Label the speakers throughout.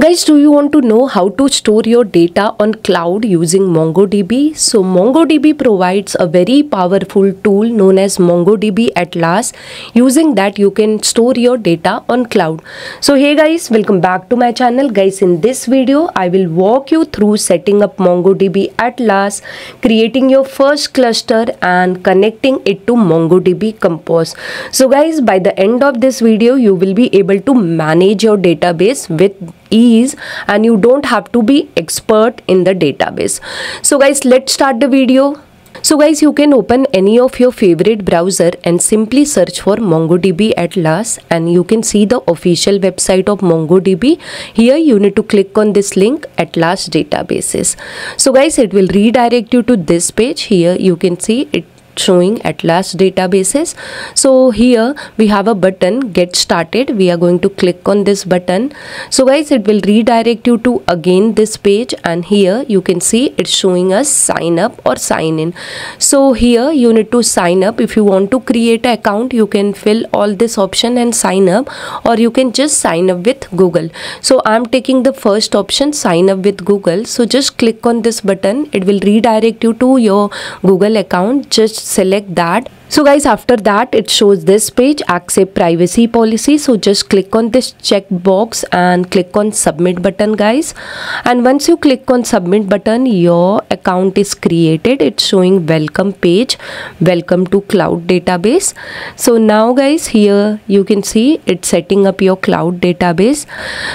Speaker 1: Guys, do you want to know how to store your data on cloud using MongoDB? So MongoDB provides a very powerful tool known as MongoDB Atlas. Using that you can store your data on cloud. So hey guys, welcome back to my channel. Guys, in this video I will walk you through setting up MongoDB Atlas, creating your first cluster and connecting it to MongoDB Compass. So guys, by the end of this video you will be able to manage your database with ease and you don't have to be expert in the database. So guys let's start the video. So guys you can open any of your favorite browser and simply search for mongodb atlas and you can see the official website of mongodb. Here you need to click on this link atlas databases. So guys it will redirect you to this page. Here you can see it showing atlas databases. So here we have a button get started. We are going to click on this button. So guys it will redirect you to again this page and here you can see it's showing us sign up or sign in. So here you need to sign up. If you want to create an account you can fill all this option and sign up or you can just sign up with google. So i'm taking the first option sign up with google. So just click on this button. It will redirect you to your google account. Just select that so guys after that it shows this page accept privacy policy. So just click on this check box and click on submit button guys. And once you click on submit button your account is created. It's showing welcome page welcome to cloud database. So now guys here you can see it's setting up your cloud database.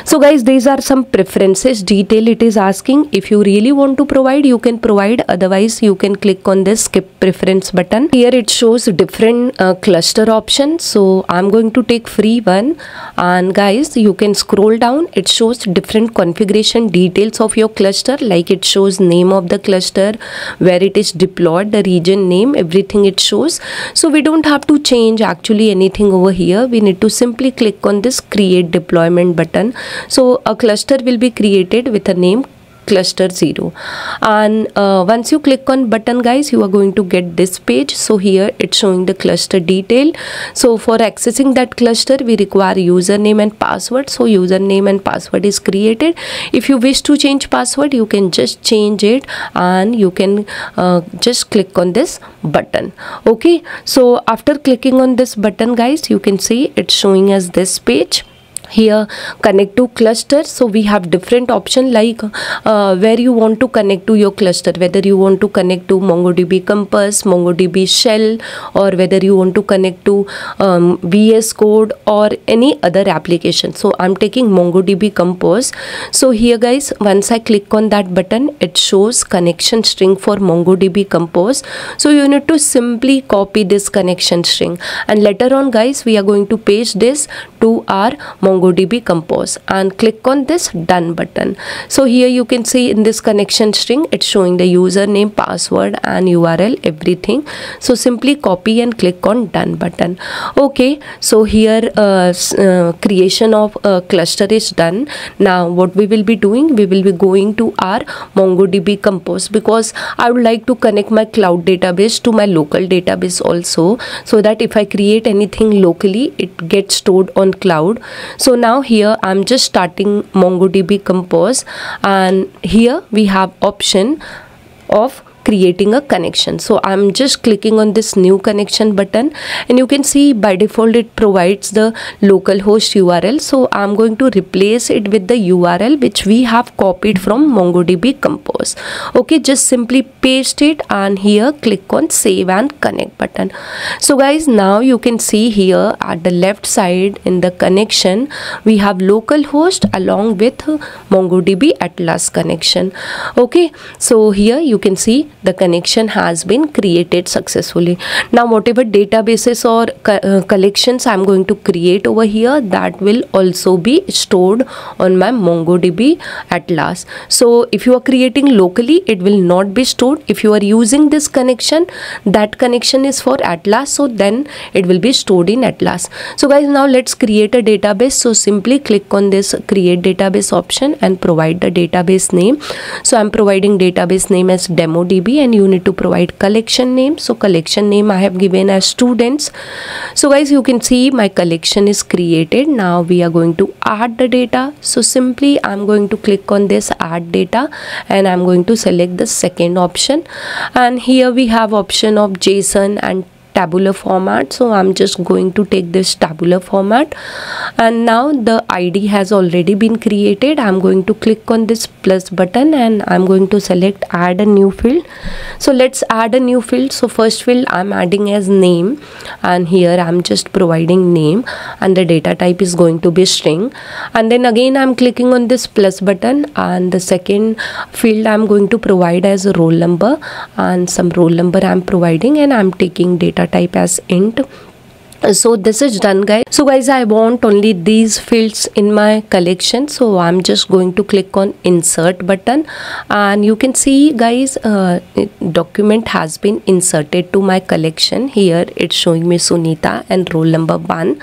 Speaker 1: So guys these are some preferences detail it is asking. If you really want to provide you can provide. Otherwise you can click on this skip preference button. Here it shows different uh, cluster options so i'm going to take free one. And guys you can scroll down. It shows different configuration details of your cluster. Like it shows name of the cluster where it is deployed the region name everything it shows. So we don't have to change actually anything over here. We need to simply click on this create deployment button. So a cluster will be created with a name cluster 0 and uh, once you click on button guys you are going to get this page. So here it's showing the cluster detail. So for accessing that cluster we require username and password. So username and password is created. If you wish to change password you can just change it and you can uh, just click on this button. Okay? So after clicking on this button guys you can see it's showing us this page here connect to cluster. So we have different option like uh, where you want to connect to your cluster. Whether you want to connect to mongodb compass mongodb shell or whether you want to connect to um, vs code or any other application. So i'm taking mongodb compass so here guys once i click on that button it shows connection string for mongodb compass so you need to simply copy this connection string. And later on guys we are going to paste this to our mongodb MongoDB Compass and click on this done button. So here you can see in this connection string it's showing the username, password and URL everything. So simply copy and click on done button. Okay so here uh, uh, creation of a cluster is done. Now what we will be doing we will be going to our MongoDB Compass because I would like to connect my cloud database to my local database also so that if I create anything locally it gets stored on cloud so now here i'm just starting mongodb compass. And here we have option of creating a connection. So i'm just clicking on this new connection button and you can see by default it provides the localhost url so i'm going to replace it with the url which we have copied from mongodb compass. Okay just simply paste it and here click on save and connect button. So guys now you can see here at the left side in the connection we have localhost along with mongodb atlas connection. Okay so here you can see the connection has been created successfully. Now whatever databases or uh, collections i'm going to create over here? That will also be stored on my mongodb atlas. So if you are creating locally it will not be stored. If you are using this connection that connection is for atlas so then it will be stored in atlas. So guys now let's create a database. So simply click on this create database option and provide the database name. So i'm providing database name as demodb and you need to provide collection name. So collection name i have given as students. So guys you can see my collection is created. Now we are going to add the data. So simply i'm going to click on this add data and i'm going to select the second option. And here we have option of json and tabular format. So i'm just going to take this tabular format. And now the id has already been created. I'm going to click on this plus button and i'm going to select add a new field. So let's add a new field. So first field i'm adding as name. And here i'm just providing name and the data type is going to be string. And then again i'm clicking on this plus button. And the second field i'm going to provide as roll number. And some roll number i'm providing and i'm taking data type as int so this is done guys. So guys i want only these fields in my collection. So i'm just going to click on insert button. And you can see guys uh, document has been inserted to my collection. Here it's showing me sunita and roll number one.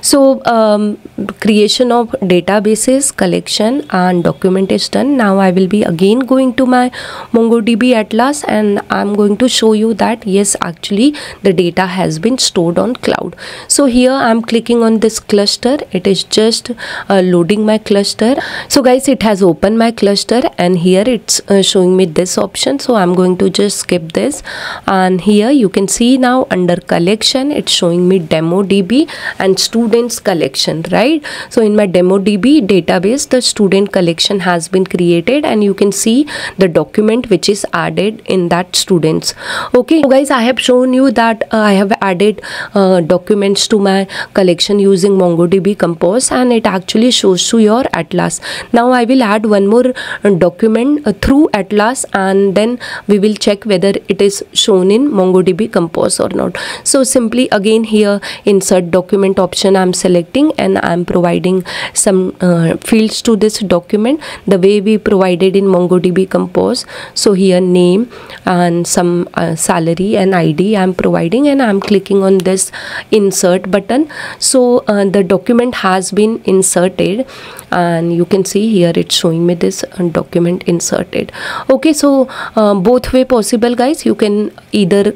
Speaker 1: So um, creation of databases collection and document is done. Now i will be again going to my mongodb atlas and i'm going to show you that yes actually the data has been stored on cloud cloud so here i'm clicking on this cluster. It is just uh, loading my cluster. So guys it has opened my cluster and here it's uh, showing me this option. So i'm going to just skip this. And here you can see now under collection it's showing me demo db and students collection right? So in my demo db database the student collection has been created and you can see the document which is added in that students. Okay so guys i have shown you that uh, i have added uh, documents to my collection using MongoDB Compass and it actually shows to your Atlas. Now I will add one more uh, document uh, through Atlas and then we will check whether it is shown in MongoDB Compass or not. So simply again here insert document option I'm selecting and I'm providing some uh, fields to this document the way we provided in MongoDB Compass. So here name and some uh, salary and ID I'm providing and I'm clicking on this insert button. So uh, the document has been inserted and you can see here it's showing me this uh, document inserted. Okay so uh, both way possible guys. You can either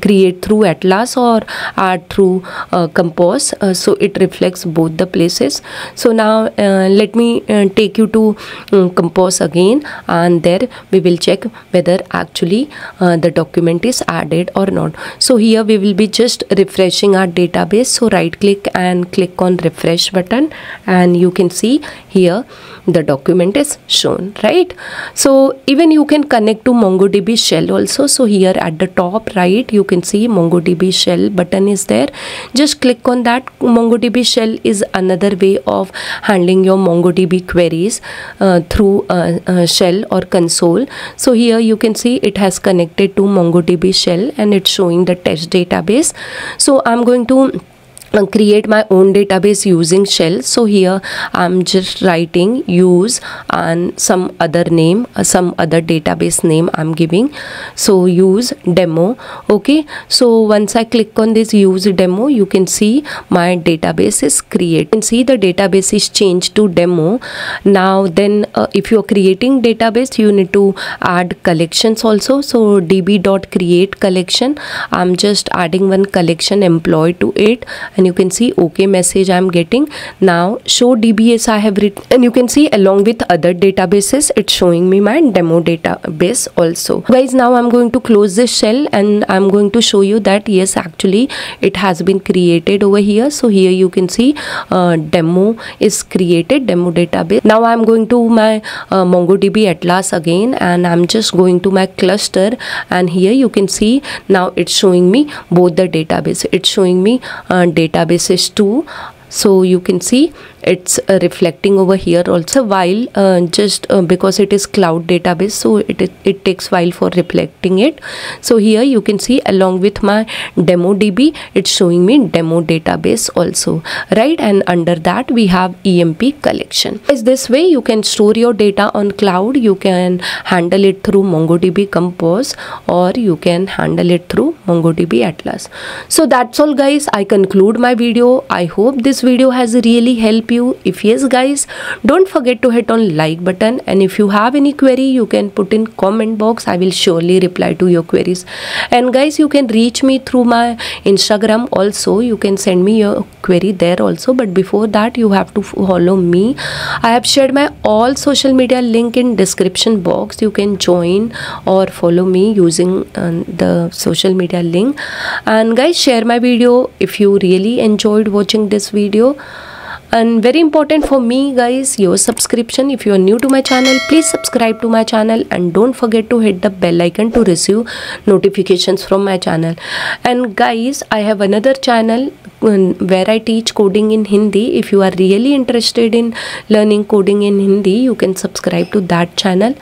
Speaker 1: create through atlas or add through uh, compass. Uh, so it reflects both the places. So now uh, let me uh, take you to um, compass again. And there we will check whether actually uh, the document is added or not. So here we will be just refreshing our database. So right click and click on refresh button. And you can see here the document is shown right? So even you can connect to mongodb shell also. So here at the top right you can see mongodb shell button is there. Just click on that. Mongodb shell is another way of handling your mongodb queries uh, through uh, uh, shell or console. So here you can see it has connected to mongodb shell and it's showing the test database. So i'm going to create my own database using shell. So here i'm just writing use and some other name uh, some other database name i'm giving. So use demo. Okay? So once i click on this use demo you can see my database is created. You can see the database is changed to demo. Now then uh, if you're creating database you need to add collections also. So db.create collection. I'm just adding one collection employee to it and you can see okay message i'm getting. Now show dbs i have written and you can see along with other databases it's showing me my demo database also. Guys now i'm going to close this shell and i'm going to show you that yes actually it has been created over here. So here you can see uh, demo is created demo database. Now i'm going to my uh, mongodb atlas again and i'm just going to my cluster and here you can see now it's showing me both the database. It's showing me uh, databases too. So you can see it's uh, reflecting over here also while uh, just uh, because it is cloud database so it, it, it takes while for reflecting it. So here you can see along with my demo db it's showing me demo database also. Right and under that we have emp collection. Is this way you can store your data on cloud you can handle it through mongodb compass or you can handle it through mongodb atlas. So that's all guys i conclude my video. I hope this video has really helped you. If yes guys don't forget to hit on like button. And if you have any query you can put in comment box. I will surely reply to your queries. And guys you can reach me through my instagram also. You can send me your query there also. But before that you have to follow me. I have shared my all social media link in description box. You can join or follow me using uh, the social media link. And guys share my video if you really enjoyed watching this video and very important for me guys your subscription. If you are new to my channel please subscribe to my channel. And don't forget to hit the bell icon to receive notifications from my channel. And guys i have another channel um, where i teach coding in hindi. If you are really interested in learning coding in hindi you can subscribe to that channel.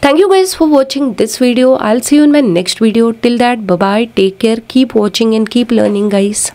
Speaker 1: Thank you guys for watching this video. I'll see you in my next video. Till that bye bye take care. Keep watching and keep learning guys